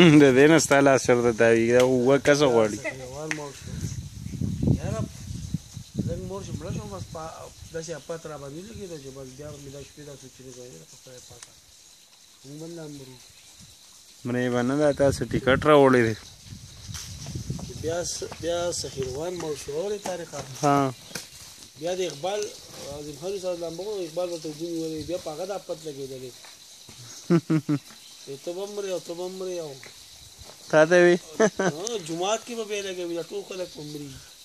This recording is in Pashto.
د دې نه ستا لاس چېرته تاویږي دا اووه کسه غواړي زنګ مور چې مړه شوم بس داسې اپت را باندې لګېده چې بس بیا مې دا شپې دا څه چې نه ځایېده په خدای پاکه مریبانه دا تاسو ټیکټ راوړی دی بیا بیا سخیروان مو شو اورې طریقه ها بیا د اقبال عظیم خان صاحب لامبو اقبال ورته ګونی ویلې بیا په هغه د پت لګېدلې ته به مرې او ته به مرې او تا ته وي جومات کې به بیا لګوي ټول خلک به مري